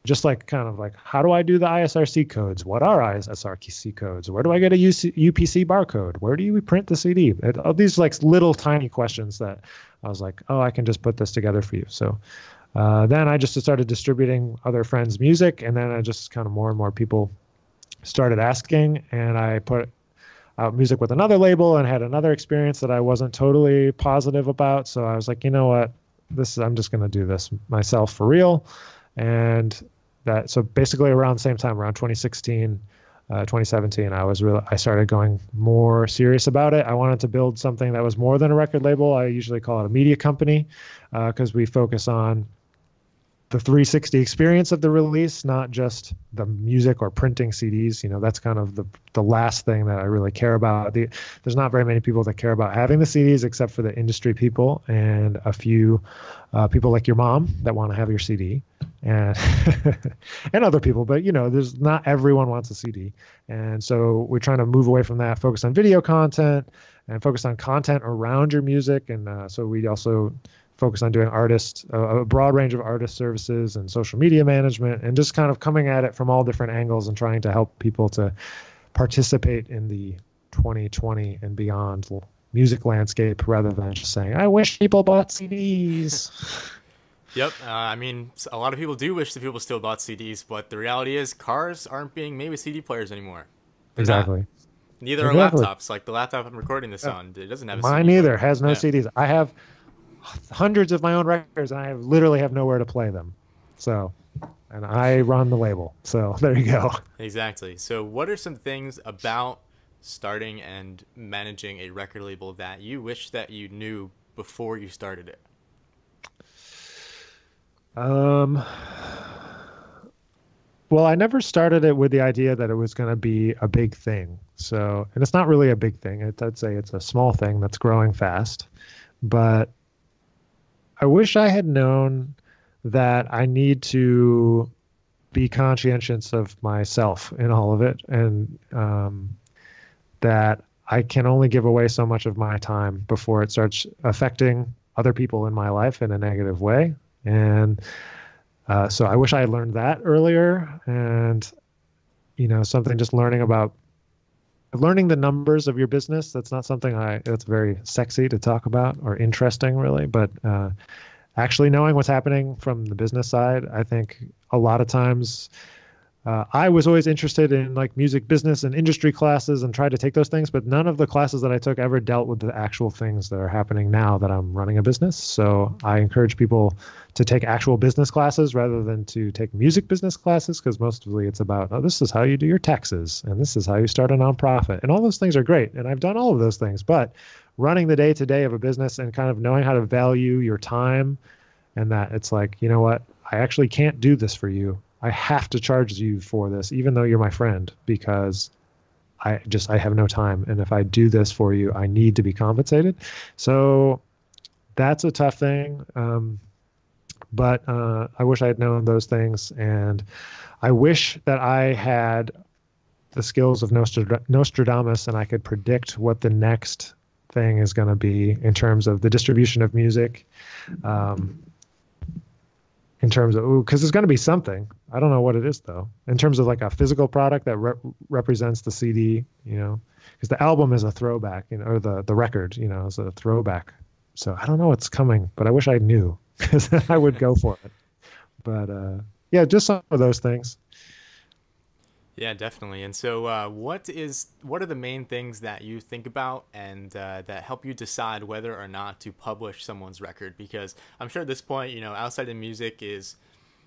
just like kind of like how do I do the ISRC codes? What are ISRC codes? Where do I get a UC, UPC barcode? Where do you print the CD? It, all these like little tiny questions that I was like, oh, I can just put this together for you. So uh, then I just started distributing other friends' music, and then I just kind of more and more people started asking, and I put out music with another label and had another experience that I wasn't totally positive about. So I was like, you know what? This is I'm just going to do this myself for real. And that so basically around the same time, around 2016, uh, 2017, I was really I started going more serious about it. I wanted to build something that was more than a record label. I usually call it a media company because uh, we focus on the 360 experience of the release, not just the music or printing CDs. You know, that's kind of the the last thing that I really care about. The, there's not very many people that care about having the CDs, except for the industry people and a few uh, people like your mom that want to have your CD, and and other people. But you know, there's not everyone wants a CD, and so we're trying to move away from that, focus on video content, and focus on content around your music. And uh, so we also focus on doing artist uh, a broad range of artist services and social media management and just kind of coming at it from all different angles and trying to help people to participate in the 2020 and beyond music landscape rather than just saying i wish people bought cds Yep. Uh, I mean, a lot of people do wish that people still bought CDs, but the reality is cars aren't being made with CD players anymore. They're exactly. Not. Neither exactly. are laptops. Like the laptop I'm recording this on, it doesn't have. a Mine either has no yeah. CDs. I have hundreds of my own records, and I have, literally have nowhere to play them. So, and I run the label. So there you go. Exactly. So, what are some things about starting and managing a record label that you wish that you knew before you started it? Um. Well, I never started it with the idea that it was going to be a big thing. So, and it's not really a big thing. I'd say it's a small thing that's growing fast. But I wish I had known that I need to be conscientious of myself in all of it, and um, that I can only give away so much of my time before it starts affecting other people in my life in a negative way. And uh, so I wish I had learned that earlier, and you know, something just learning about learning the numbers of your business that's not something i that's very sexy to talk about or interesting really but uh, actually knowing what's happening from the business side i think a lot of times uh, I was always interested in like music business and industry classes and tried to take those things, but none of the classes that I took ever dealt with the actual things that are happening now that I'm running a business. So I encourage people to take actual business classes rather than to take music business classes because mostly it's about, oh, this is how you do your taxes and this is how you start a nonprofit. And all those things are great. And I've done all of those things, but running the day to day of a business and kind of knowing how to value your time and that it's like, you know what, I actually can't do this for you I have to charge you for this, even though you're my friend, because I just I have no time. And if I do this for you, I need to be compensated. So that's a tough thing. Um, but uh, I wish I had known those things, and I wish that I had the skills of Nostradamus and I could predict what the next thing is going to be in terms of the distribution of music. Um, in terms of because there's going to be something. I don't know what it is though. In terms of like a physical product that re- represents the CD, you know, because the album is a throwback, you know, or the the record, you know, is a throwback. So I don't know what's coming, but I wish I knew because I would go for it. But uh, yeah, just some of those things. Yeah, definitely. And so, uh, what is what are the main things that you think about and uh, that help you decide whether or not to publish someone's record? Because I'm sure at this point, you know, Outside In Music is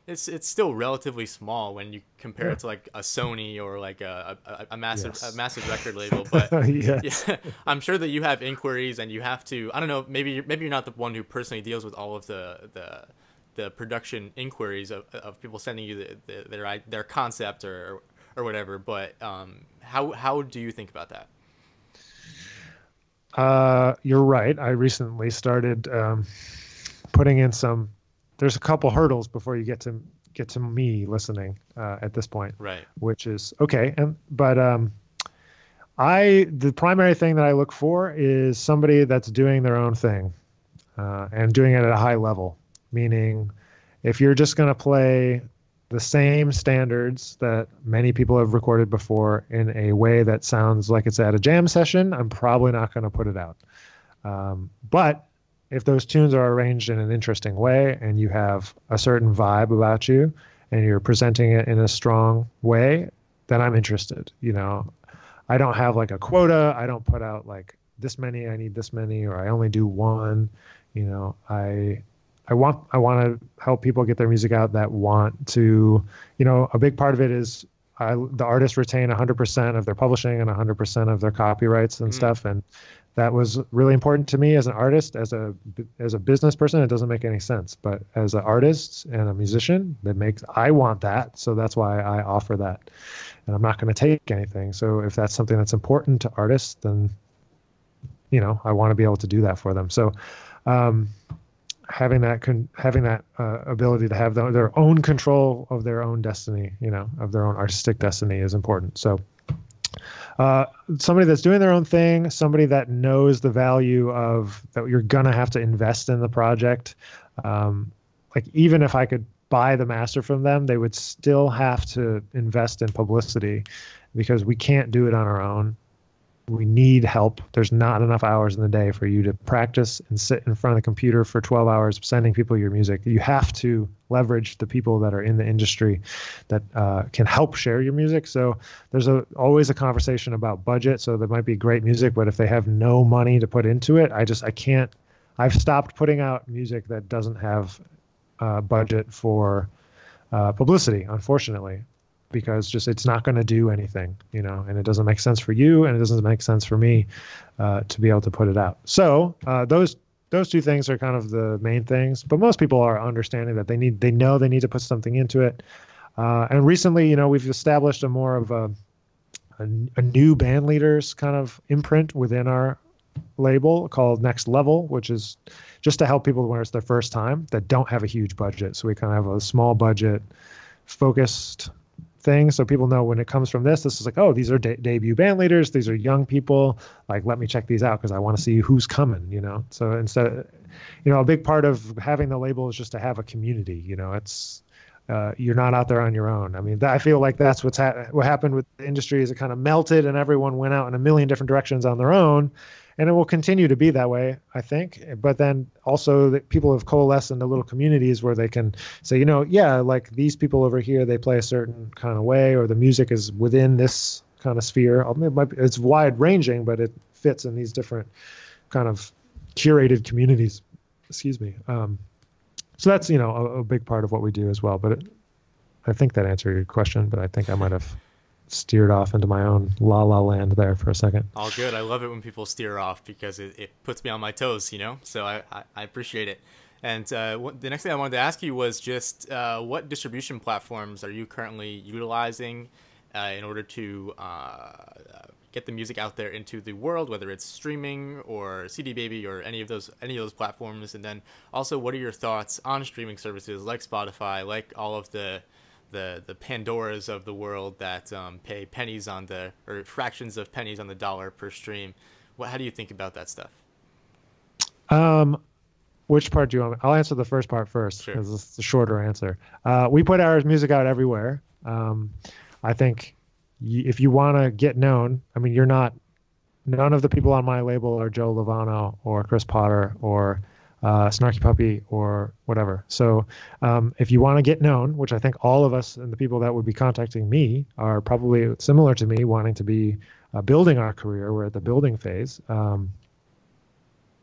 it's it's still relatively small when you compare yeah. it to like a Sony or like a a, a massive yes. a massive record label. But yes. yeah, I'm sure that you have inquiries and you have to. I don't know. Maybe maybe you're not the one who personally deals with all of the the the production inquiries of, of people sending you the, the, their their concept or or whatever. But um, how how do you think about that? Uh, you're right. I recently started um, putting in some. There's a couple hurdles before you get to get to me listening uh, at this point. Right. Which is okay, and but um, I the primary thing that I look for is somebody that's doing their own thing, uh, and doing it at a high level. Meaning, if you're just going to play the same standards that many people have recorded before in a way that sounds like it's at a jam session, I'm probably not going to put it out. Um, but if those tunes are arranged in an interesting way and you have a certain vibe about you and you're presenting it in a strong way, then I'm interested. You know, I don't have like a quota. I don't put out like this many, I need this many, or I only do one. You know, I I want I want to help people get their music out that want to, you know, a big part of it is I, the artists retain 100% of their publishing and 100% of their copyrights and mm. stuff, and that was really important to me as an artist as a as a business person it doesn't make any sense. But as an artist and a musician that makes i want that so that's why i offer that. And i'm not going to take anything. So if that's something that's important to artists then you know i want to be able to do that for them. So um, having that con- having that uh, ability to have the, their own control of their own destiny you know of their own artistic destiny is important. So uh, somebody that's doing their own thing, somebody that knows the value of that you're gonna have to invest in the project. Um, like even if I could buy the master from them, they would still have to invest in publicity because we can't do it on our own we need help. There's not enough hours in the day for you to practice and sit in front of the computer for 12 hours sending people your music. You have to leverage the people that are in the industry that uh, can help share your music. So there's a, always a conversation about budget. So there might be great music, but if they have no money to put into it, I just I can't. I've stopped putting out music that doesn't have uh, budget for uh, publicity, unfortunately because just it's not going to do anything, you know, and it doesn't make sense for you, and it doesn't make sense for me uh, to be able to put it out. So uh, those those two things are kind of the main things. But most people are understanding that they need they know they need to put something into it. Uh, and recently, you know, we've established a more of a, a a new band leaders kind of imprint within our label called Next Level, which is just to help people when it's their first time that don't have a huge budget. So we kind of have a small budget, focused thing so people know when it comes from this this is like oh these are de- debut band leaders. These are young people. Like let me check these out because i want to see who's coming you know? So instead of, you know a big part of having the label is just to have a community you know? It's uh, you're not out there on your own. I mean, I feel like that's what's ha- what happened with the industry is it kind of melted and everyone went out in a million different directions on their own, and it will continue to be that way, I think. But then also that people have coalesced into little communities where they can say, you know, yeah, like these people over here, they play a certain kind of way, or the music is within this kind of sphere. It be, it's wide ranging, but it fits in these different kind of curated communities. Excuse me. Um, so that's you know a, a, big part of what we do as well. But it, I think that answered your question. But I think I might have steered off into my own la la land there for a second. All good. I love it when people steer off because it, it puts me on my toes, you know? So I, I, I appreciate it. And uh, what, the next thing I wanted to ask you was just uh, what distribution platforms are you currently utilizing uh, in order to uh, get the music out there into the world, whether it's streaming or CD Baby or any of those any of those platforms? And then also, what are your thoughts on streaming services like Spotify, like all of the the the Pandoras of the world that um, pay pennies on the or fractions of pennies on the dollar per stream. What how do you think about that stuff? Um, which part do you want? I'll answer the first part first because sure. it's the shorter answer. Uh, we put our music out everywhere. Um, I think y- if you want to get known, I mean, you're not. None of the people on my label are Joe Lovano or Chris Potter or uh, Snarky Puppy or whatever. So um, if you want to get known, which I think all of us and the people that would be contacting me are probably similar to me, wanting to be uh, building our career. We're at the building phase. Um,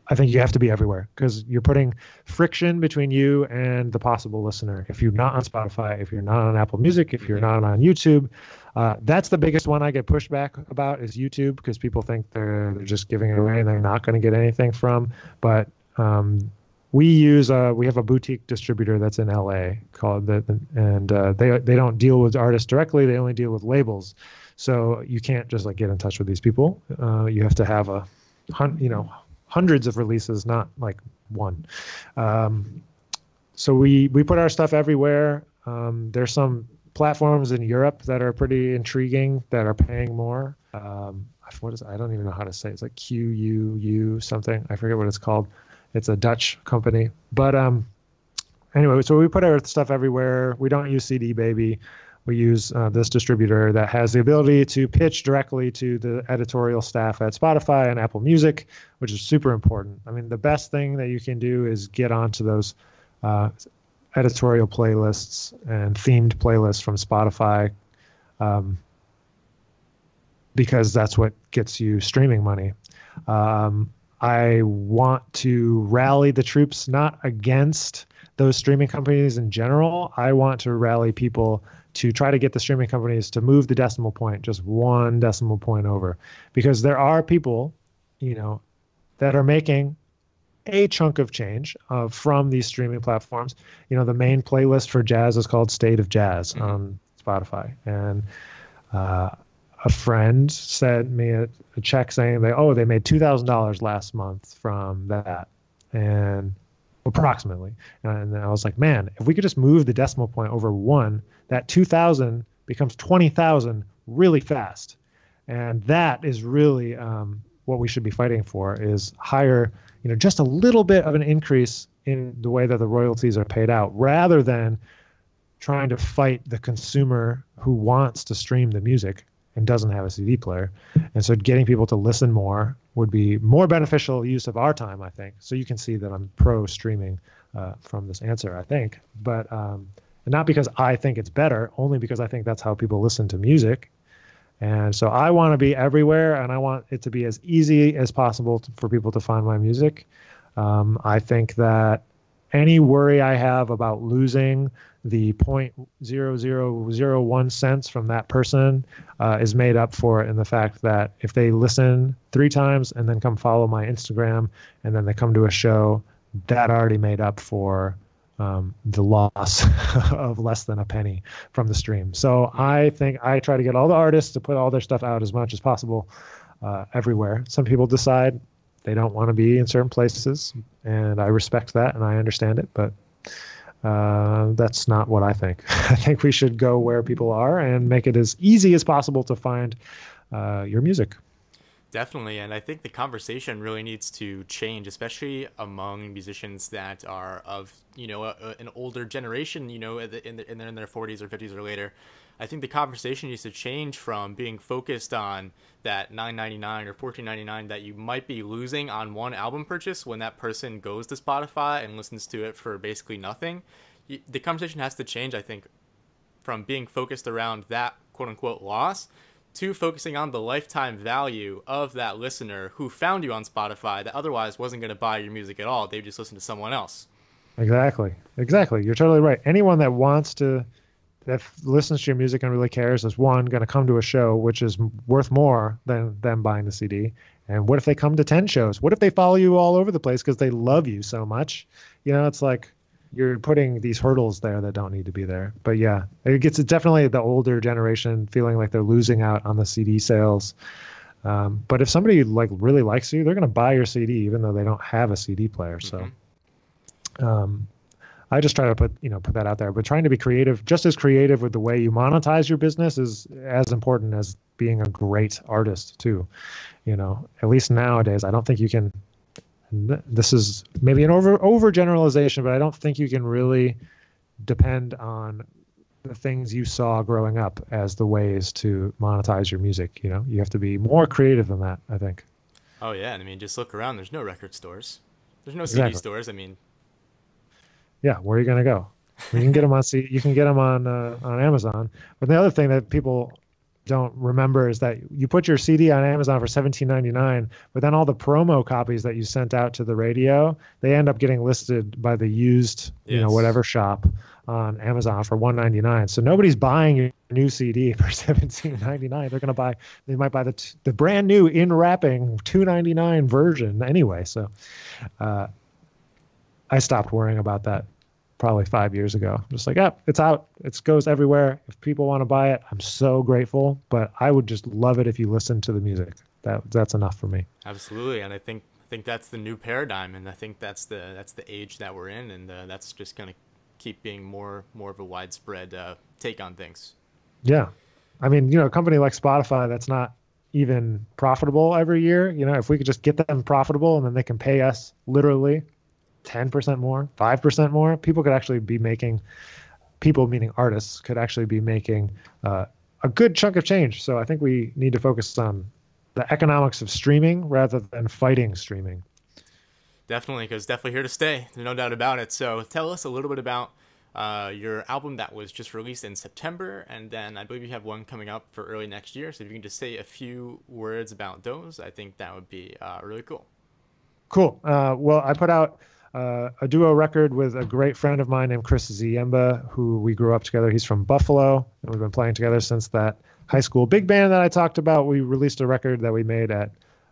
I think you have to be everywhere because you're putting friction between you and the possible listener. If you're not on Spotify, if you're not on Apple Music, if you're not on YouTube, uh, that's the biggest one I get pushed back about is YouTube because people think they're they're just giving it away and they're not going to get anything from. But um, we use a, we have a boutique distributor that's in LA called the, and uh, they they don't deal with artists directly. They only deal with labels. So you can't just like get in touch with these people. Uh, you have to have a, hun- you know, hundreds of releases, not like one. Um, so we we put our stuff everywhere. Um, there's some platforms in Europe that are pretty intriguing that are paying more. Um, what is I don't even know how to say. It. It's like Q U U something. I forget what it's called. It's a Dutch company. But um, anyway, so we put our stuff everywhere. We don't use CD Baby. We use uh, this distributor that has the ability to pitch directly to the editorial staff at Spotify and Apple Music, which is super important. I mean, the best thing that you can do is get onto those uh, editorial playlists and themed playlists from Spotify. Um, because that's what gets you streaming money. Um, I want to rally the troops not against those streaming companies in general. I want to rally people to try to get the streaming companies to move the decimal point just one decimal point over because there are people, you know, that are making a chunk of change uh, from these streaming platforms. You know, the main playlist for jazz is called State of Jazz mm-hmm. on Spotify, and uh, a friend sent me a, a check saying they oh they made two thousand dollars last month from that, and approximately, and I was like, man, if we could just move the decimal point over one, that two thousand becomes twenty thousand really fast, and that is really um, what we should be fighting for is higher you know just a little bit of an increase in the way that the royalties are paid out rather than trying to fight the consumer who wants to stream the music and doesn't have a CD player. And so getting people to listen more would be more beneficial use of our time, I think. So you can see that I'm pro streaming uh, from this answer, I think. But um, not because I think it's better, only because I think that's how people listen to music and so I want to be everywhere and I want it to be as easy as possible to, for people to find my music. Um, I think that any worry I have about losing the 0.0001 cents from that person uh, is made up for in the fact that if they listen three times and then come follow my Instagram and then they come to a show, that already made up for um, the loss of less than a penny from the stream. So I think I try to get all the artists to put all their stuff out as much as possible uh, everywhere. Some people decide they don't want to be in certain places, and I respect that and I understand it, but uh, that's not what I think. I think we should go where people are and make it as easy as possible to find uh, your music. Definitely, and I think the conversation really needs to change, especially among musicians that are of you know a, a, an older generation, you know, in, the, in, their forties or fifties or later. I think the conversation needs to change from being focused on that 9.99 or 14.99 that you might be losing on one album purchase when that person goes to Spotify and listens to it for basically nothing. The conversation has to change, I think, from being focused around that quote unquote loss to focusing on the lifetime value of that listener who found you on Spotify that otherwise wasn't going to buy your music at all. They just listened to someone else. Exactly. Exactly. You're totally right. Anyone that wants to, that listens to your music and really cares, is one going to come to a show, which is worth more than them buying the CD. And what if they come to 10 shows? What if they follow you all over the place because they love you so much? You know, it's like, you're putting these hurdles there that don't need to be there. But yeah, it gets definitely the older generation feeling like they're losing out on the CD sales. Um, but if somebody like really likes you, they're going to buy your CD even though they don't have a CD player. So, mm-hmm. um, I just try to put you know put that out there. But trying to be creative, just as creative with the way you monetize your business, is as important as being a great artist too. You know, at least nowadays, I don't think you can this is maybe an over overgeneralization, but I don't think you can really depend on the things you saw growing up as the ways to monetize your music. You know, you have to be more creative than that. I think. Oh yeah, And I mean, just look around. There's no record stores. There's no exactly. CD stores. I mean. Yeah, where are you gonna go? You can get them on C. You can get them on uh, on Amazon. But the other thing that people don't remember is that you put your CD on Amazon for $17.99, but then all the promo copies that you sent out to the radio, they end up getting listed by the used, yes. you know, whatever shop on Amazon for $1.99. So nobody's buying your new CD for $17.99. They're going to buy, they might buy the t- the brand new in wrapping $2.99 version anyway. So uh, I stopped worrying about that probably five years ago. I'm just like, yeah, it's out. It goes everywhere. If people want to buy it, I'm so grateful. But I would just love it if you listen to the music. That that's enough for me. Absolutely, and I think I think that's the new paradigm, and I think that's the that's the age that we're in, and uh, that's just gonna keep being more more of a widespread uh, take on things. Yeah, I mean, you know, a company like Spotify that's not even profitable every year. You know, if we could just get them profitable, and then they can pay us literally 10% more, 5% more, people could actually be making, people meaning artists, could actually be making uh, a good chunk of change. So I think we need to focus on the economics of streaming rather than fighting streaming. Definitely, because definitely here to stay. There's no doubt about it. So tell us a little bit about uh, your album that was just released in September, and then I believe you have one coming up for early next year. So if you can just say a few words about those, I think that would be uh, really cool. Cool. Uh, well, I put out uh, a duo record with a great friend of mine named Chris Ziemba, who we grew up together. He's from Buffalo, and we've been playing together since that high school big band that I talked about. We released a record that we made at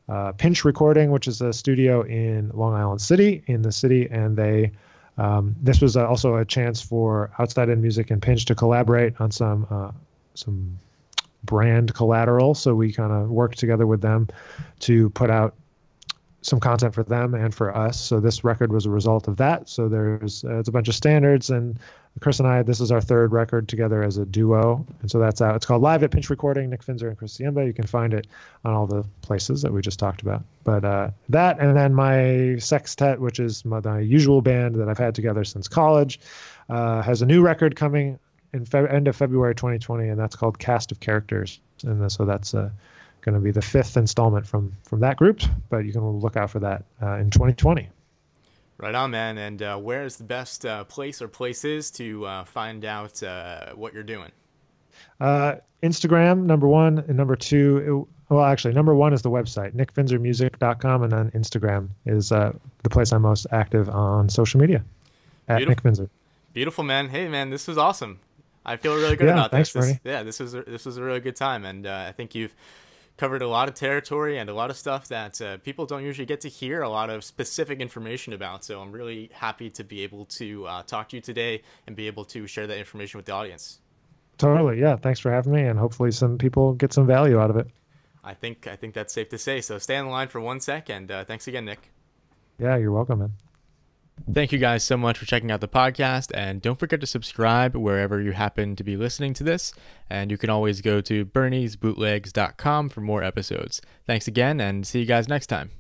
uh, Pinch Recording, which is a studio in Long Island City, in the city, and they. Um, this was uh, also a chance for Outside In Music and Pinch to collaborate on some uh, some brand collateral. So we kind of worked together with them to put out some content for them and for us. So this record was a result of that. So there's uh, it's a bunch of standards, and Chris and I this is our third record together as a duo, and so that's out. It's called Live at Pinch Recording. Nick Finzer and Chris Ziemba. You can find it on all the places that we just talked about. But uh, that and then my sextet, which is my, my, usual band that I've had together since college, uh, has a new record coming in fe- end of February 2020, and that's called Cast of Characters. And so that's uh, going to be the fifth installment from from that group, but you can look out for that uh, in 2020. Right on, man. And uh, where is the best uh, place or places to uh, find out uh, what you're doing? Uh, Instagram, number one, and number two. It, well, actually, number one is the website, nickfinzermusic.com, and then Instagram is the place I'm most active on social media at Beautiful. Nick Finzer. Beautiful, man. Hey, man, this was awesome. I feel really good yeah, about thanks, this. Yeah, this was a, this was a really good time, and I think you've covered a lot of territory and a lot of stuff that uh, people don't usually get to hear a lot of specific information about. So I'm really happy to be able to uh, talk to you today and be able to share that information with the audience. Totally, yeah. Thanks for having me, and hopefully some people get some value out of it. I think I think that's safe to say. So stay on the line for one sec, and uh, thanks again, Nick. Yeah, you're welcome, man. Thank you guys so much for checking out the podcast. And don't forget to subscribe wherever you happen to be listening to this. And you can always go to berniesbootlegs.com for more episodes. Thanks again, and see you guys next time.